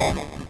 Thank you.